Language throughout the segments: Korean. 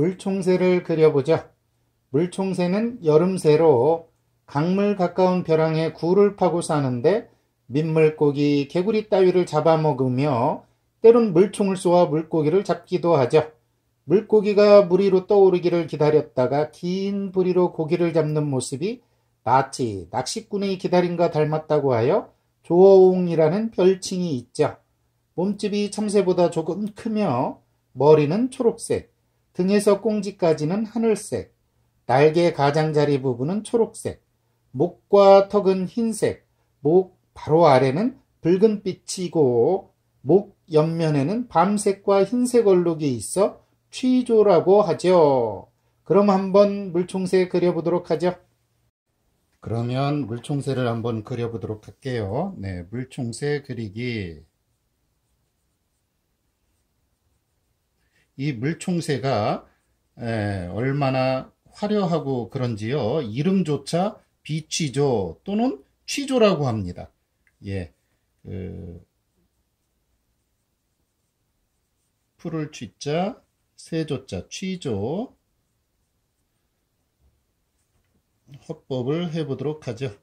물총새를 그려보죠. 물총새는 여름새로 강물 가까운 벼랑에 굴을 파고 사는데 민물고기, 개구리 따위를 잡아먹으며 때론 물총을 쏘아 물고기를 잡기도 하죠. 물고기가 물 위로 떠오르기를 기다렸다가 긴 부리로 고기를 잡는 모습이 마치 낚시꾼의 기다림과 닮았다고 하여 조어옹이라는 별칭이 있죠. 몸집이 참새보다 조금 크며 머리는 초록색, 등에서 꽁지까지는 하늘색, 날개 가장자리 부분은 초록색, 목과 턱은 흰색, 목 바로 아래는 붉은 빛이고 목 옆면에는 밤색과 흰색 얼룩이 있어 취조라고 하죠. 그럼 한번 물총새 그려보도록 하죠. 그러면 물총새를 한번 그려보도록 할게요. 네, 물총새 그리기. 이 물총새가 에, 얼마나 화려하고 그런지요. 이름조차 비취조 또는 취조라고 합니다. 예, 그, 풀을 취자, 세조자, 취조. 화법을 해보도록 하죠.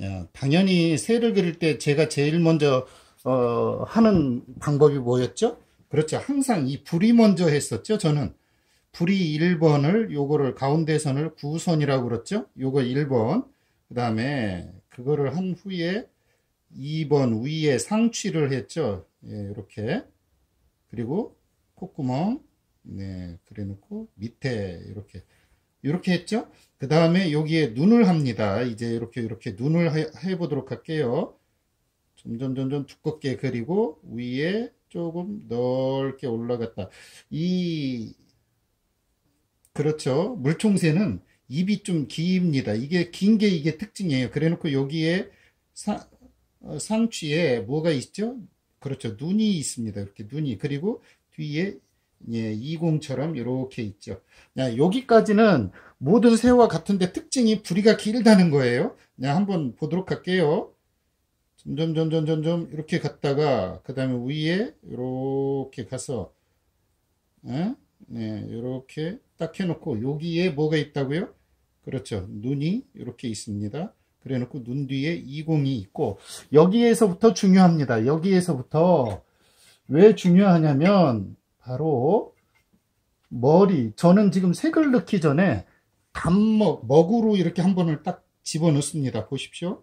야, 당연히 새를 그릴 때 제가 제일 먼저 어, 하는 방법이 뭐였죠? 그렇죠. 항상 이 불이 먼저 했었죠. 저는 불이 1번을 요거를 가운데 선을 9선이라고 그랬죠. 요거 1번. 그 다음에 그거를 한 후에 2번 위에 상취를 했죠. 예, 이렇게. 그리고 콧구멍 네, 그래 놓고 밑에 이렇게 이렇게 했죠. 그 다음에 여기에 눈을 합니다. 이제 이렇게 이렇게 눈을 해, 해 보도록 할게요. 점점 점점 두껍게 그리고 위에 조금 넓게 올라갔다. 이 그렇죠. 물총새는 입이 좀 깁니다. 이게 긴 게 이게 특징이에요. 그래 놓고 여기에 사, 어, 상취에 뭐가 있죠? 그렇죠. 눈이 있습니다. 이렇게 눈이. 그리고 뒤에 예, 20처럼 이렇게 있죠. 야, 여기까지는 모든 새와 같은데 특징이 부리가 길다는 거예요. 야, 한번 보도록 할게요. 점점 점점 점점 이렇게 갔다가 그 다음에 위에 이렇게 가서 예? 네, 이렇게 딱 해놓고 여기에 뭐가 있다고요? 그렇죠. 눈이 이렇게 있습니다. 그래 놓고 눈 뒤에 20이 있고 여기에서부터 중요합니다. 여기에서부터 왜 중요하냐면 바로 머리 저는 지금 색을 넣기 전에 단먹 먹으로 이렇게 한 번을 딱 집어 넣습니다. 보십시오.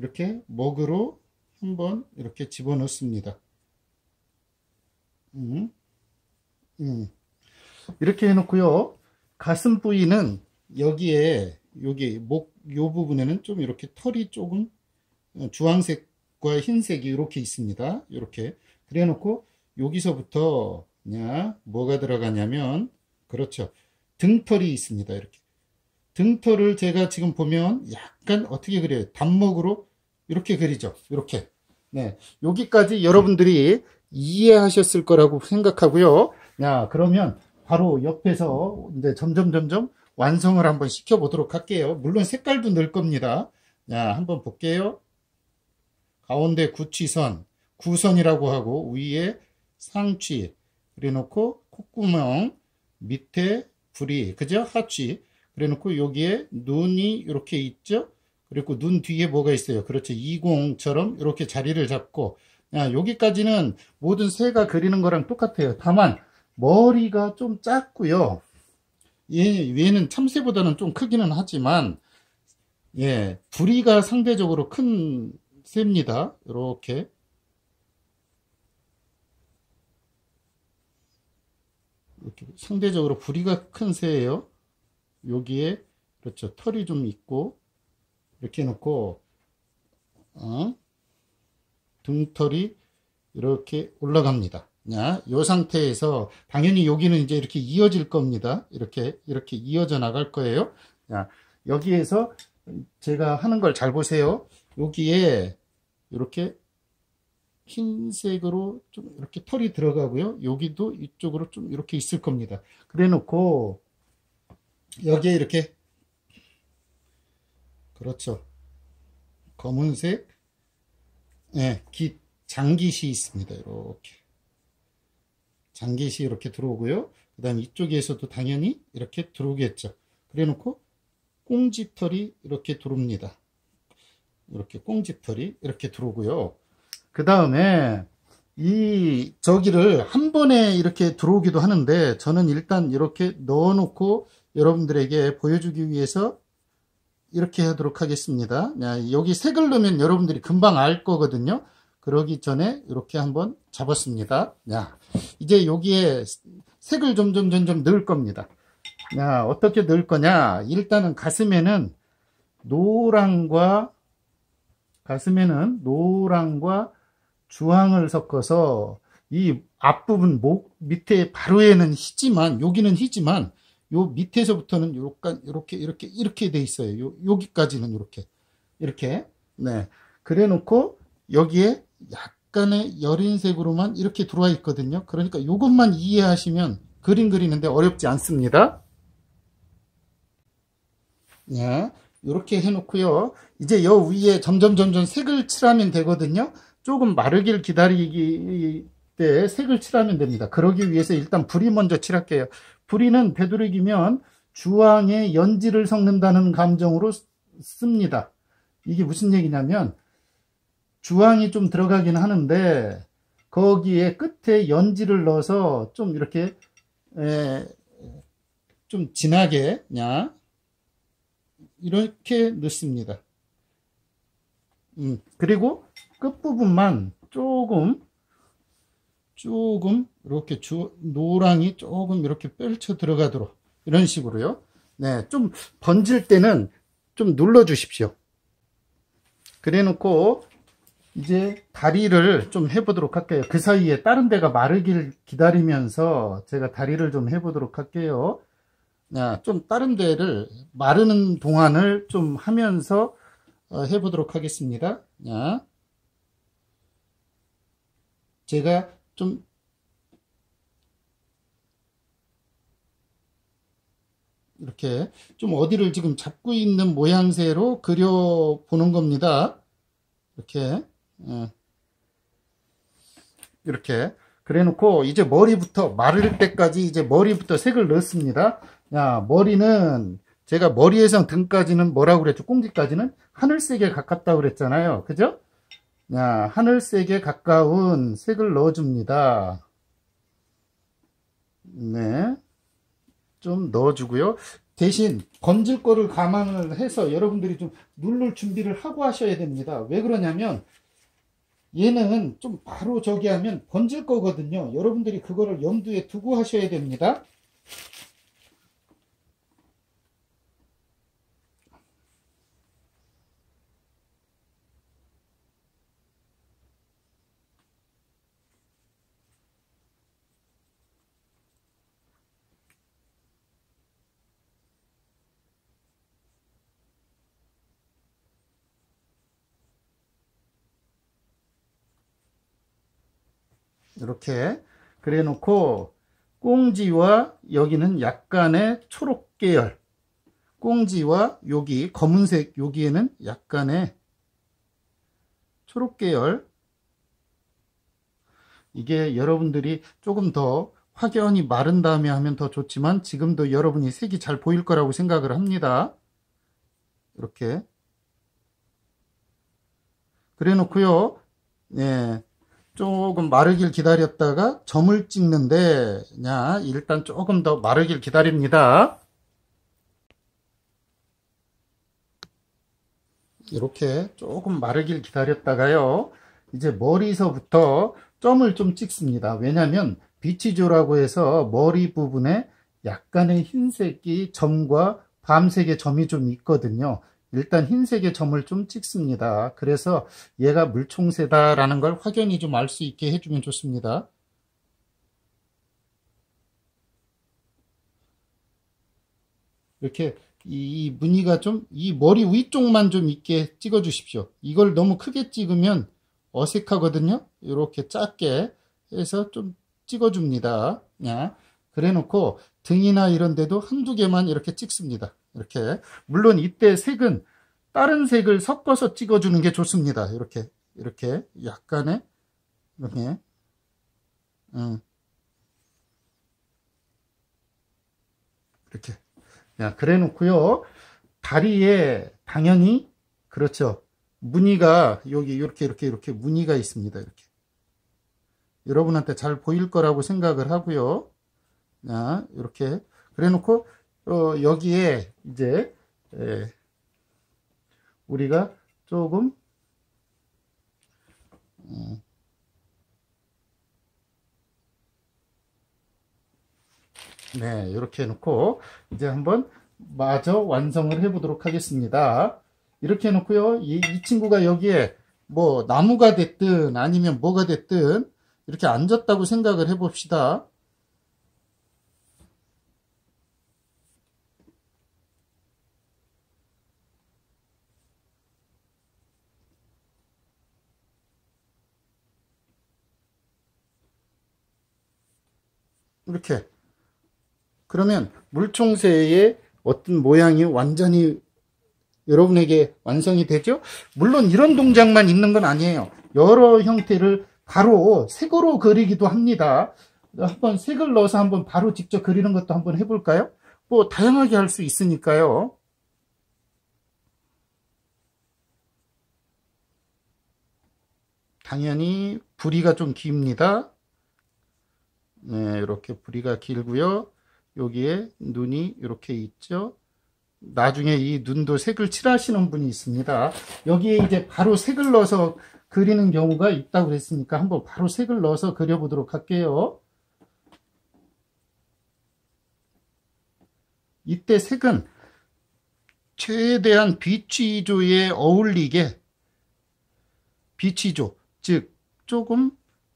이렇게 먹으로 한번 이렇게 집어 넣습니다. 음, 음. 이렇게 해놓고요. 가슴 부위는 여기에 여기 목 요 부분에는 좀 이렇게 털이 조금 주황색과 흰색이 이렇게 있습니다. 이렇게 그래 놓고 여기서부터 냐 뭐가 들어가냐면 그렇죠. 등털이 있습니다. 이렇게 등털을 제가 지금 보면 약간 어떻게 그려요? 단목으로 이렇게 그리죠. 이렇게 네 여기까지 여러분들이 이해하셨을 거라고 생각하고요. 야 그러면 바로 옆에서 이제 점점 점점 완성을 한번 시켜 보도록 할게요. 물론 색깔도 넣을 겁니다. 자, 한번 볼게요. 가운데 구취선, 구선이라고 하고 위에 상취 그래 놓고 콧구멍 밑에 불이 그죠? 하취 그래 놓고 여기에 눈이 이렇게 있죠? 그리고 눈 뒤에 뭐가 있어요? 그렇죠. 20처럼 이렇게 자리를 잡고 야, 여기까지는 모든 새가 그리는 거랑 똑같아요. 다만 머리가 좀 작고요. 얘, 얘는 참새보다는 좀 크기는 하지만 예, 부리가 상대적으로 큰 새입니다. 이렇게 이렇게 상대적으로 부리가 큰 새예요. 여기에 그렇죠. 털이 좀 있고 이렇게 놓고 어? 등털이 이렇게 올라갑니다. 야, 요 상태에서 당연히 여기는 이제 이렇게 이어질 겁니다. 이렇게 이렇게 이어져 나갈 거예요. 야, 여기에서 제가 하는 걸 잘 보세요. 여기에 이렇게 흰색으로 좀 이렇게 털이 들어가고요. 여기도 이쪽으로 좀 이렇게 있을 겁니다. 그래 놓고 여기에 이렇게 그렇죠. 검은색 예, 깃, 장깃이 있습니다. 이렇게 장깃이 이렇게 들어오고요. 그 다음에 이쪽에서도 당연히 이렇게 들어오겠죠. 그래 놓고 꽁지털이 이렇게 들어옵니다. 이렇게 꽁지털이 이렇게 들어오고요. 그 다음에 이 저기를 한 번에 이렇게 들어오기도 하는데 저는 일단 이렇게 넣어 놓고 여러분들에게 보여주기 위해서 이렇게 하도록 하겠습니다. 여기 색을 넣으면 여러분들이 금방 알 거거든요. 그러기 전에 이렇게 한번 잡았습니다. 야, 이제 여기에 색을 점점 점점 넣을 겁니다. 야, 어떻게 넣을 거냐? 일단은 가슴에는 노랑과 가슴에는 노랑과 주황을 섞어서 이 앞부분 목 밑에 바로에는 희지만 여기는 희지만 요 밑에서부터는 요렇게 이렇게 이렇게 이렇게 돼 있어요. 요 여기까지는 이렇게 이렇게 네 그래 놓고 여기에 약간의 여린색으로만 이렇게 들어와 있거든요. 그러니까 요것만 이해하시면 그림 그리는데 어렵지 않습니다. 네, 이렇게 해놓고요. 이제 여 위에 점점 점점 색을 칠하면 되거든요. 조금 마르길 기다리기 때 색을 칠하면 됩니다. 그러기 위해서 일단 불이 먼저 칠할게요. 불이는 되도록이면 주황의 연지를 섞는다는 감정으로 씁니다. 이게 무슨 얘기냐면 주황이 좀 들어가긴 하는데 거기에 끝에 연지를 넣어서 좀 이렇게 에, 좀 진하게 냐 이렇게 넣습니다. 음, 그리고 끝부분만 조금 조금 이렇게 주, 노랑이 조금 이렇게 펼쳐 들어가도록 이런 식으로요. 네, 좀 번질 때는 좀 눌러 주십시오. 그래 놓고 이제 다리를 좀 해보도록 할게요. 그 사이에 다른 데가 마르길 기다리면서 제가 다리를 좀 해보도록 할게요. 아, 좀 다른 데를 마르는 동안을 좀 하면서 어, 해보도록 하겠습니다. 자, 제가 좀 이렇게 좀 어디를 지금 잡고 있는 모양새로 그려보는 겁니다. 이렇게 예. 이렇게 그래 놓고 이제 머리부터 마를 때까지 이제 머리부터 색을 넣습니다. 야, 머리는 제가 머리에서 등까지는 뭐라고 그랬죠? 꽁지까지는 하늘색에 가깝다고 그랬잖아요. 그죠? 야, 하늘색에 가까운 색을 넣어줍니다. 네. 좀 넣어주고요. 대신 건질 거를 감안을 해서 여러분들이 좀 누를 준비를 하고 하셔야 됩니다. 왜 그러냐면 얘는 좀 바로 저기 하면 번질 거거든요. 여러분들이 그거를 염두에 두고 하셔야 됩니다. 이렇게 그래 놓고 꽁지와 여기는 약간의 초록 계열. 꽁지와 여기 검은색 여기에는 약간의 초록 계열. 이게 여러분들이 조금 더 확연히 마른 다음에 하면 더 좋지만 지금도 여러분이 색이 잘 보일 거라고 생각을 합니다. 이렇게. 그래 놓고요. 네, 조금 마르길 기다렸다가 점을 찍는데 냐 일단 조금 더 마르길 기다립니다. 이렇게 조금 마르길 기다렸다가요. 이제 머리서부터 점을 좀 찍습니다. 왜냐하면 비치조라고 해서 머리 부분에 약간의 흰색이 점과 밤색의 점이 좀 있거든요. 일단 흰색의 점을 좀 찍습니다. 그래서 얘가 물총새다라는 걸 확연히 좀 알 수 있게 해주면 좋습니다. 이렇게 이 무늬가 좀 이 머리 위쪽만 좀 있게 찍어 주십시오. 이걸 너무 크게 찍으면 어색하거든요. 이렇게 작게 해서 좀 찍어 줍니다. 그래 놓고 등이나 이런 데도 한두 개만 이렇게 찍습니다. 이렇게. 물론 이때 색은 다른 색을 섞어서 찍어주는 게 좋습니다. 이렇게 이렇게 약간의 이렇게. 음. 이렇게. 야, 그래 놓고요. 다리에 당연히 그렇죠. 무늬가 여기 이렇게 이렇게 이렇게 무늬가 있습니다. 이렇게. 여러분한테 잘 보일 거라고 생각을 하고요. 자 이렇게. 그래 놓고 어, 여기에 이제, 에, 우리가 조금, 음, 네, 이렇게 해놓고 이제 한번 마저 완성을 해보도록 하겠습니다. 이렇게 해놓고요. 이, 이 친구가 여기에 뭐 나무가 됐든 아니면 뭐가 됐든 이렇게 앉았다고 생각을 해봅시다. 이렇게 그러면 물총새의 어떤 모양이 완전히 여러분에게 완성이 되죠? 물론 이런 동작만 있는 건 아니에요. 여러 형태를 바로 색으로 그리기도 합니다. 한번 색을 넣어서 한번 바로 직접 그리는 것도 한번 해볼까요? 뭐 다양하게 할 수 있으니까요. 당연히 부리가 좀 깁니다. 네, 이렇게 부리가 길고요. 여기에 눈이 이렇게 있죠. 나중에 이 눈도 색을 칠하시는 분이 있습니다. 여기에 이제 바로 색을 넣어서 그리는 경우가 있다고 그랬으니까 한번 바로 색을 넣어서 그려보도록 할게요. 이때 색은 최대한 비치조에 어울리게 비치조, 즉 조금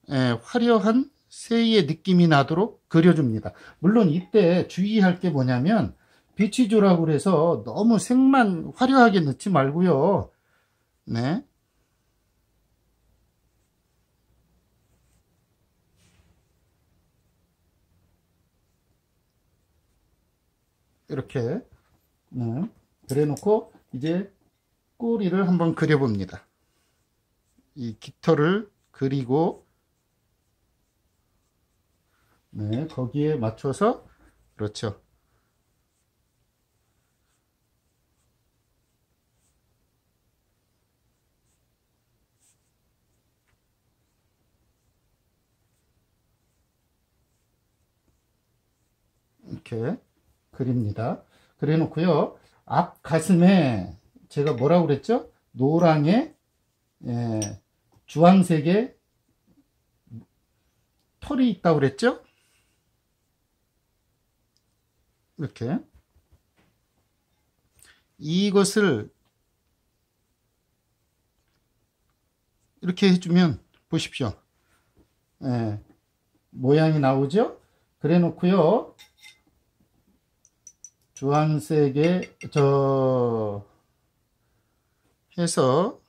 화려한 새의 느낌이 나도록 그려줍니다. 물론 이때 주의할 게 뭐냐면 비치조라고 해서 너무 색만 화려하게 넣지 말고요. 네. 이렇게 네. 그래 놓고 이제 꼬리를 한번 그려봅니다. 이 깃털을 그리고 네, 거기에 맞춰서 그렇죠. 이렇게 그립니다. 그래 놓고요. 앞 가슴에 제가 뭐라고 그랬죠? 노랑에 예, 주황색의 털이 있다고 그랬죠? 이렇게 이것을 이렇게 해주면 보십시오. 예, 모양이 나오죠? 그래 놓고요. 주황색의 저 해서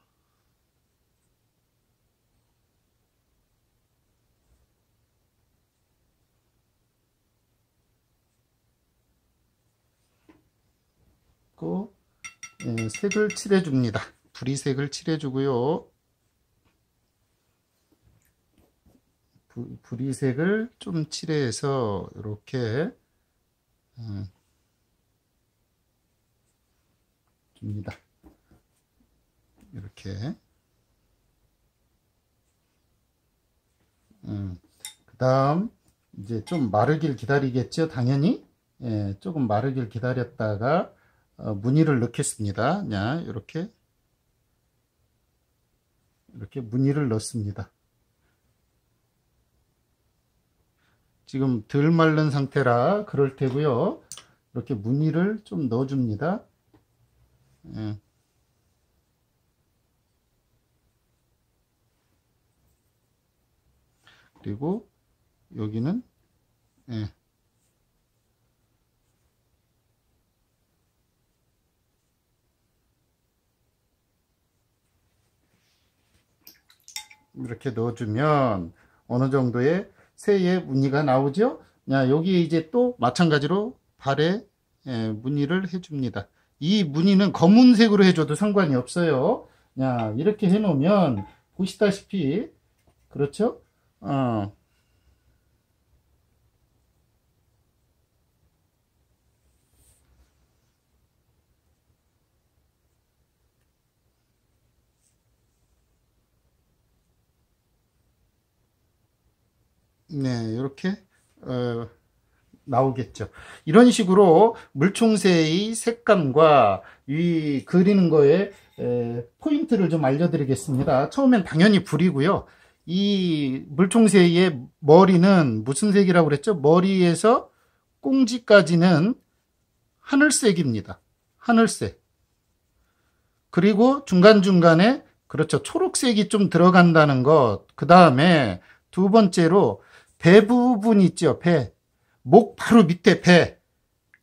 고 예, 색을 칠해 줍니다. 부리색을 칠해 주고요. 부리색을 좀 칠해서 이렇게 음, 줍니다. 이렇게 음, 그 다음 이제 좀 마르길 기다리겠죠 당연히 예, 조금 마르길 기다렸다가 어, 무늬를 넣겠습니다. 자, 이렇게 이렇게 무늬를 넣습니다. 지금 덜 말른 상태라 그럴 테고요. 이렇게 무늬를 좀 넣어줍니다. 예. 그리고 여기는 예. 이렇게 넣어주면 어느 정도의 새의 무늬가 나오죠. 야, 여기 이제 또 마찬가지로 발에 예, 무늬를 해줍니다. 이 무늬는 검은색으로 해줘도 상관이 없어요. 야, 이렇게 해놓으면 보시다시피 그렇죠? 어. 네, 이렇게 어, 나오겠죠. 이런 식으로 물총새의 색감과 이 그리는 거에 에, 포인트를 좀 알려드리겠습니다. 처음엔 당연히 불이고요. 이 물총새의 머리는 무슨 색이라고 그랬죠? 머리에서 꽁지까지는 하늘색입니다. 하늘색. 그리고 중간중간에 그렇죠. 초록색이 좀 들어간다는 것. 그 다음에 두 번째로 배 부분 있죠. 배. 목 바로 밑에 배.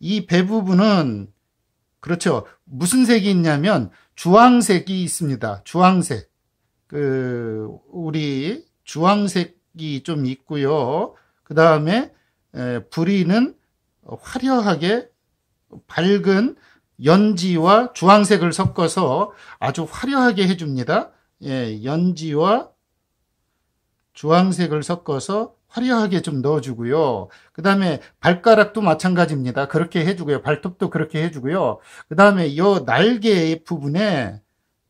이 배 부분은 그렇죠. 무슨 색이 있냐면 주황색이 있습니다. 주황색. 그 우리 주황색이 좀 있고요. 그 다음에 부리는 화려하게 밝은 연지와 주황색을 섞어서 아주 화려하게 해줍니다. 예, 연지와 주황색을 섞어서 화려하게 좀 넣어주고요. 그 다음에 발가락도 마찬가지입니다. 그렇게 해주고요. 발톱도 그렇게 해주고요. 그 다음에 이 날개 부분에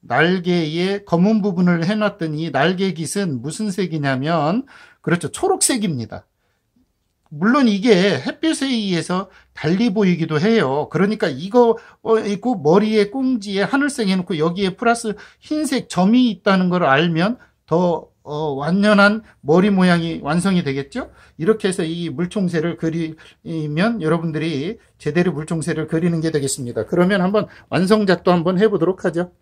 날개의 검은 부분을 해놨더니 날개 깃은 무슨 색이냐면 그렇죠. 초록색입니다. 물론 이게 햇빛에 의해서 달리 보이기도 해요. 그러니까 이거 어, 있고 머리에 꽁지에 하늘색 해놓고 여기에 플러스 흰색 점이 있다는 걸 알면 더 어, 완연한 머리 모양이 완성이 되겠죠? 이렇게 해서 이 물총새를 그리면 여러분들이 제대로 물총새를 그리는 게 되겠습니다. 그러면 한번 완성작도 한번 해보도록 하죠.